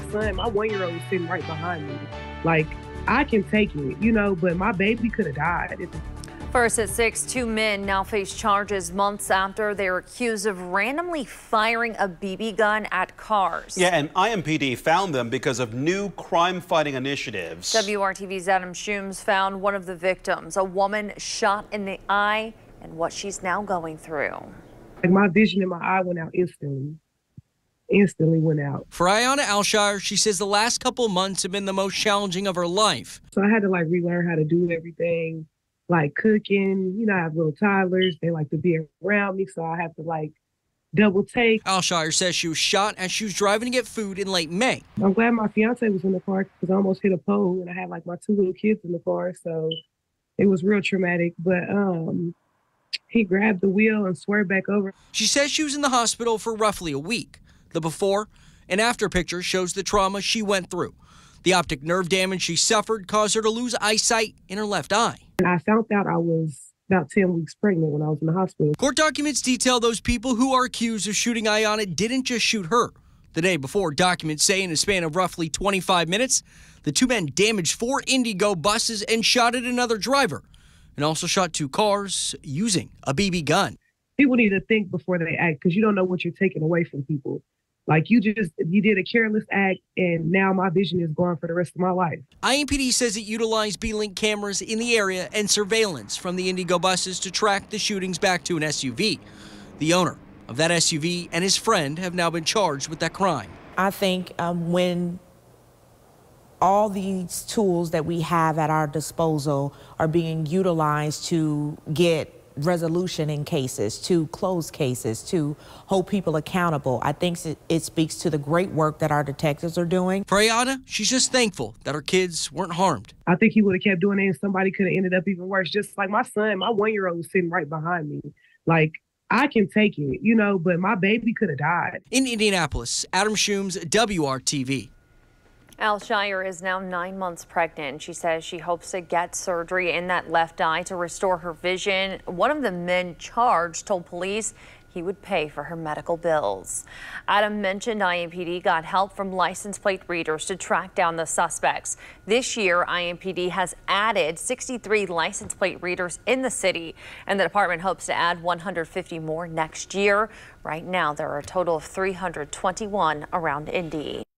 my son, my one year old is sitting right behind me. Like, I can take it, you know, but my baby could have died. First at 6, two men now face charges months after they are accused of randomly firing a BB gun at cars. Yeah, and IMPD found them because of new crime-fighting initiatives. WRTV's Adam Schumes found one of the victims, a woman shot in the eye, and what she's now going through. Like my vision in my eye went out instantly instantly went out. For Ayana Alshire, she says the last couple months have been the most challenging of her life. So I had to like relearn how to do everything, like cooking. You know, I have little toddlers. They like to be around me, so I have to like double take. Alshire says she was shot as she was driving to get food in late May. I'm glad my fiance was in the car because I almost hit a pole and I had like my two little kids in the car, so it was real traumatic. But um, he grabbed the wheel and swerved back over. She says she was in the hospital for roughly a week. The before and after picture shows the trauma she went through. The optic nerve damage she suffered caused her to lose eyesight in her left eye. I found out I was about 10 weeks pregnant when I was in the hospital. Court documents detail those people who are accused of shooting Ayana didn't just shoot her. The day before, documents say in a span of roughly 25 minutes, the two men damaged four IndyGo buses and shot at another driver, and also shot two cars using a BB gun. People need to think before they act because you don't know what you're taking away from people. Like you just you did a careless act and now my vision is gone for the rest of my life. IMPD says it utilized B-Link cameras in the area and surveillance from the IndyGo buses to track the shootings back to an SUV. The owner of that SUV and his friend have now been charged with that crime. I think um, when all these tools that we have at our disposal are being utilized to get resolution in cases, to close cases, to hold people accountable. I think it speaks to the great work that our detectives are doing. For Ayana, she's just thankful that her kids weren't harmed. I think he would have kept doing it and somebody could have ended up even worse. Just like my son, my one year old was sitting right behind me. Like, I can take it, you know, but my baby could have died. In Indianapolis, Adam Schumes, WRTV. Alshire is now nine months pregnant. She says she hopes to get surgery in that left eye to restore her vision. One of the men charged told police he would pay for her medical bills. Adam mentioned IMPD got help from license plate readers to track down the suspects. This year, IMPD has added 63 license plate readers in the city, and the department hopes to add 150 more next year. Right now, there are a total of 321 around Indy.